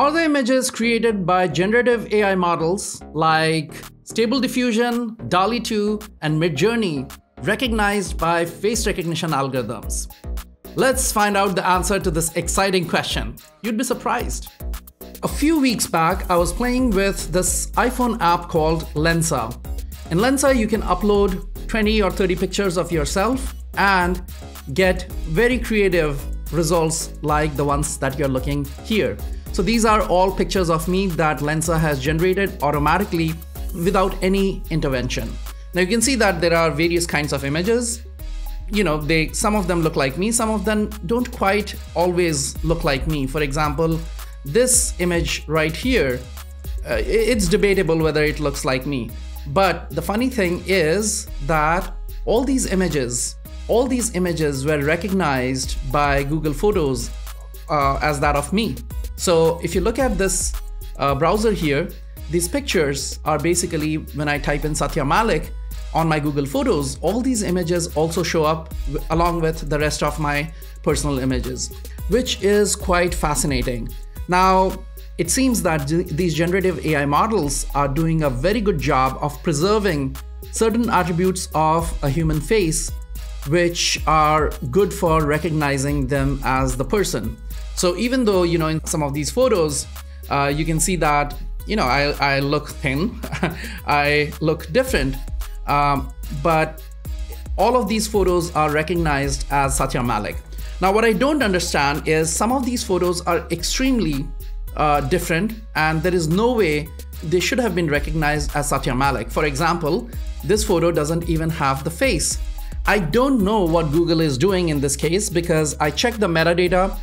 Are the images created by generative AI models like Stable Diffusion, DALL-E 2, and Midjourney recognized by face recognition algorithms? Let's find out the answer to this exciting question. You'd be surprised. A few weeks back, I was playing with this iPhone app called Lensa. In Lensa, you can upload 20 or 30 pictures of yourself and get very creative results like the ones that you're looking here. So these are all pictures of me that Lensa has generated automatically without any intervention. Now you can see that there are various kinds of images. You know, they some of them look like me, some of them don't quite always look like me. For example, this image right here, uh, it's debatable whether it looks like me. But the funny thing is that all these images, all these images were recognized by Google Photos uh, as that of me. So if you look at this uh, browser here, these pictures are basically when I type in Satya Mallick on my Google Photos, all these images also show up along with the rest of my personal images, which is quite fascinating. Now, it seems that these generative AI models are doing a very good job of preserving certain attributes of a human face which are good for recognizing them as the person. So even though, you know, in some of these photos, uh, you can see that, you know, I, I look thin, I look different, um, but all of these photos are recognized as Satya Mallick. Now, what I don't understand is some of these photos are extremely uh, different and there is no way they should have been recognized as Satya Mallick. For example, this photo doesn't even have the face. I don't know what Google is doing in this case because I checked the metadata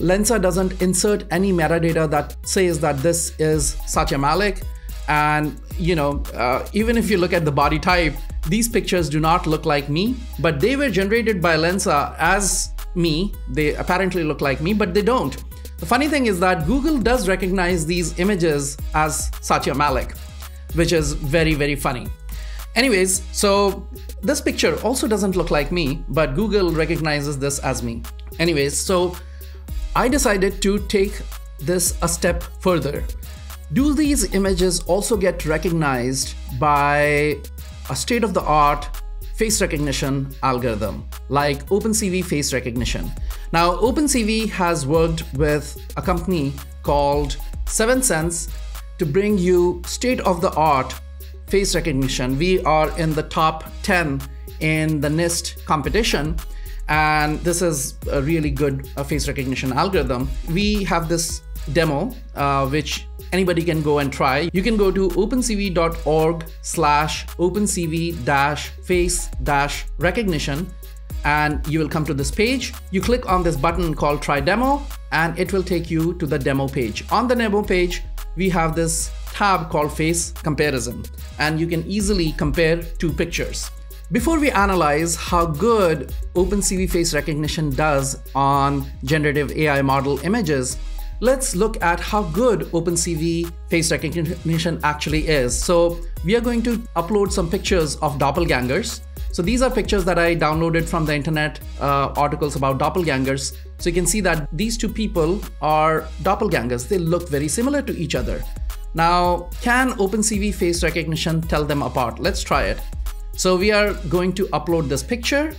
Lensa doesn't insert any metadata that says that this is Satya Mallick. And, you know, uh, even if you look at the body type, these pictures do not look like me, but they were generated by Lensa as me. They apparently look like me, but they don't. The funny thing is that Google does recognize these images as Satya Mallick, which is very, very funny. Anyways, so this picture also doesn't look like me, but Google recognizes this as me. Anyways, so I decided to take this a step further. Do these images also get recognized by a state of the art face recognition algorithm like OpenCV face recognition? Now, OpenCV has worked with a company called Seventh Sense to bring you state of the art face recognition. We are in the top 10 in the NIST competition and this is a really good uh, face recognition algorithm. We have this demo, uh, which anybody can go and try. You can go to opencv.org slash opencv dash face dash recognition and you will come to this page. You click on this button called try demo and it will take you to the demo page. On the demo page, we have this tab called face comparison and you can easily compare two pictures. Before we analyze how good OpenCV face recognition does on generative AI model images, let's look at how good OpenCV face recognition actually is. So we are going to upload some pictures of doppelgangers. So these are pictures that I downloaded from the internet uh, articles about doppelgangers. So you can see that these two people are doppelgangers. They look very similar to each other. Now, can OpenCV face recognition tell them apart? Let's try it. So we are going to upload this picture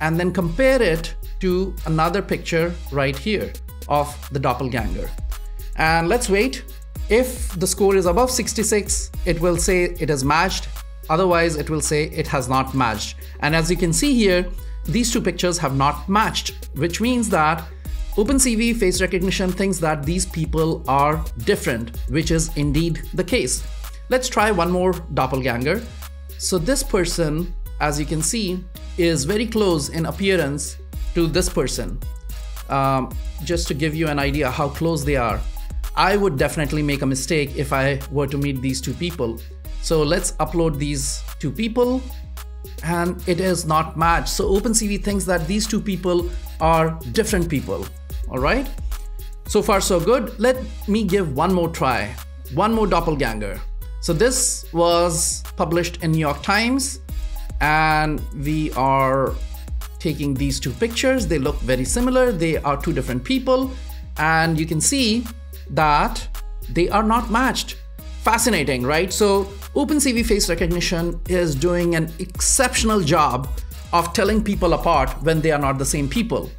and then compare it to another picture right here of the doppelganger. And let's wait. If the score is above 66, it will say it is matched. Otherwise, it will say it has not matched. And as you can see here, these two pictures have not matched, which means that OpenCV face recognition thinks that these people are different, which is indeed the case. Let's try one more doppelganger. So this person, as you can see, is very close in appearance to this person. Um, just to give you an idea how close they are. I would definitely make a mistake if I were to meet these two people. So let's upload these two people and it is not matched. So OpenCV thinks that these two people are different people. All right. So far so good. Let me give one more try. One more doppelganger. So this was published in New York Times and we are taking these two pictures. They look very similar. They are two different people and you can see that they are not matched. Fascinating, right? So OpenCV face recognition is doing an exceptional job of telling people apart when they are not the same people.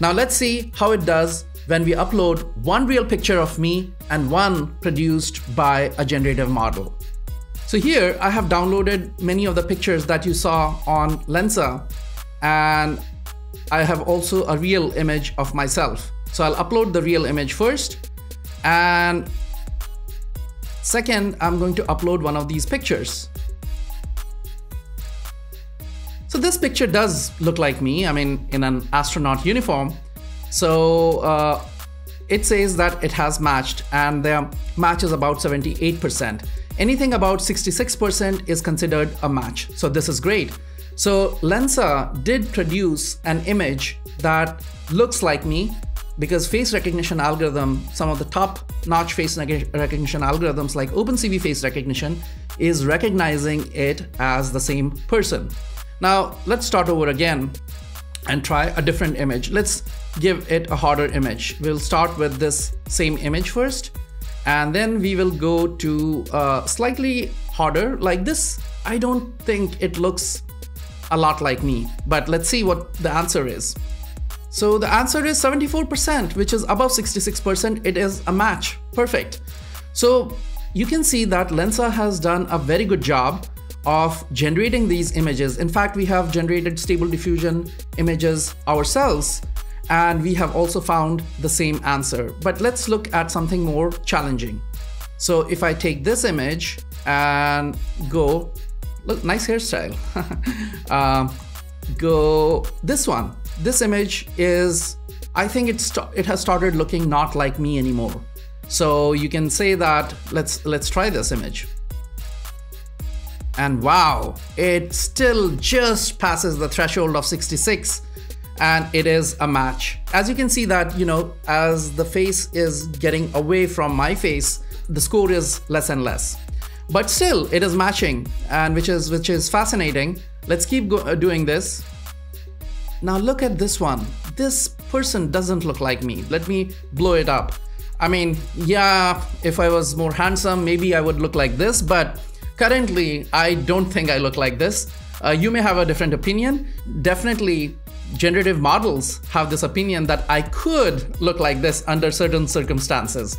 Now let's see how it does when we upload one real picture of me and one produced by a generative model. So here I have downloaded many of the pictures that you saw on Lensa and I have also a real image of myself. So I'll upload the real image first and second I'm going to upload one of these pictures. So this picture does look like me, I mean in an astronaut uniform. So uh, it says that it has matched and the match is about 78%. Anything about 66% is considered a match. So this is great. So Lensa did produce an image that looks like me because face recognition algorithm, some of the top notch face recognition algorithms like OpenCV face recognition is recognizing it as the same person. Now let's start over again and try a different image. Let's give it a harder image. We'll start with this same image first and then we will go to uh, slightly harder like this. I don't think it looks a lot like me, but let's see what the answer is. So the answer is 74%, which is above 66%. It is a match. Perfect. So you can see that Lensa has done a very good job of generating these images. In fact, we have generated stable diffusion images ourselves and we have also found the same answer. But let's look at something more challenging. So if I take this image and go, look, nice hairstyle. uh, go this one. This image is, I think it's it has started looking not like me anymore. So you can say that, let's, let's try this image. And wow, it still just passes the threshold of 66 and it is a match. As you can see that, you know, as the face is getting away from my face, the score is less and less. But still, it is matching, and which is which is fascinating. Let's keep uh, doing this. Now look at this one. This person doesn't look like me. Let me blow it up. I mean, yeah, if I was more handsome, maybe I would look like this, but currently I don't think I look like this. Uh, you may have a different opinion. Definitely generative models have this opinion that I could look like this under certain circumstances.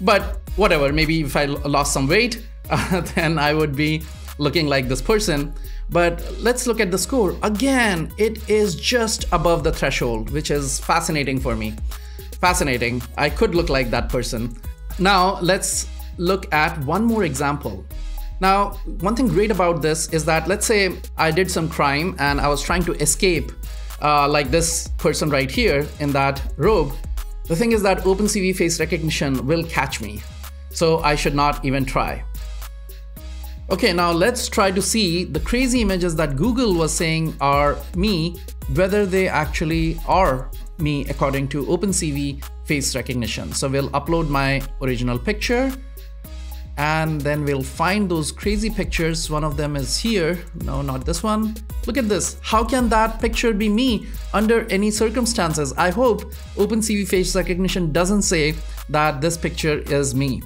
But whatever, maybe if I lost some weight, uh, then I would be looking like this person. But let's look at the score. Again, it is just above the threshold, which is fascinating for me. Fascinating. I could look like that person. Now, let's look at one more example. Now, one thing great about this is that let's say I did some crime and I was trying to escape uh, like this person right here in that robe, the thing is that OpenCV face recognition will catch me. So I should not even try. Okay, now let's try to see the crazy images that Google was saying are me, whether they actually are me according to OpenCV face recognition. So we'll upload my original picture and then we'll find those crazy pictures. One of them is here. No, not this one. Look at this. How can that picture be me under any circumstances? I hope OpenCV face recognition doesn't say that this picture is me.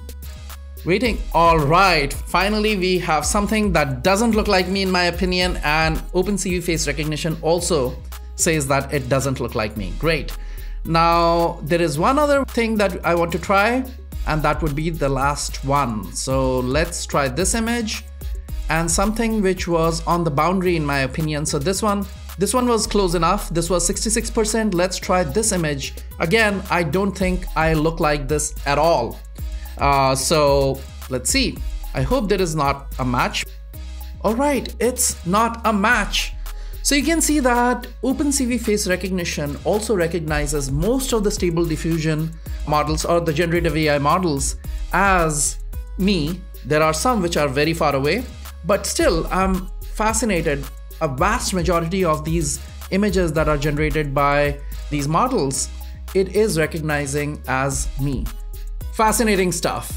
Waiting. All right. Finally, we have something that doesn't look like me in my opinion and OpenCV face recognition also says that it doesn't look like me. Great. Now, there is one other thing that I want to try and that would be the last one. So let's try this image and something which was on the boundary in my opinion. So this one, this one was close enough. This was 66%. Let's try this image. Again, I don't think I look like this at all. Uh, so let's see. I hope there is not a match. All right, it's not a match. So you can see that OpenCV face recognition also recognizes most of the stable diffusion models or the generative AI models as me. There are some which are very far away, but still I'm fascinated. A vast majority of these images that are generated by these models, it is recognizing as me. Fascinating stuff.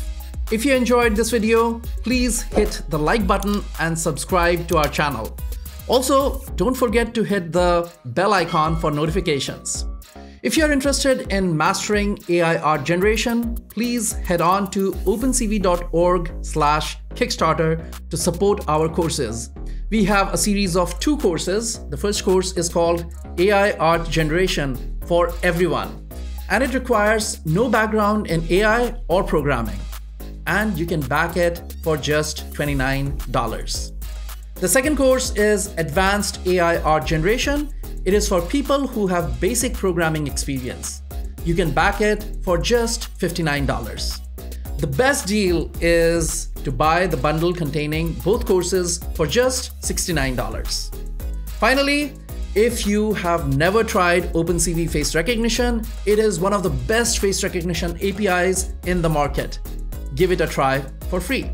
If you enjoyed this video, please hit the like button and subscribe to our channel. Also, don't forget to hit the bell icon for notifications. If you're interested in mastering AI art generation, please head on to opencv.org slash Kickstarter to support our courses. We have a series of two courses. The first course is called AI Art Generation for Everyone, and it requires no background in AI or programming. And you can back it for just $29. The second course is Advanced AI Art Generation it is for people who have basic programming experience. You can back it for just $59. The best deal is to buy the bundle containing both courses for just $69. Finally, if you have never tried OpenCV face recognition, it is one of the best face recognition APIs in the market. Give it a try for free.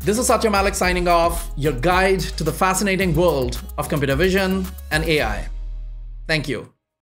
This is Satya Mallick signing off, your guide to the fascinating world of computer vision and AI. Thank you.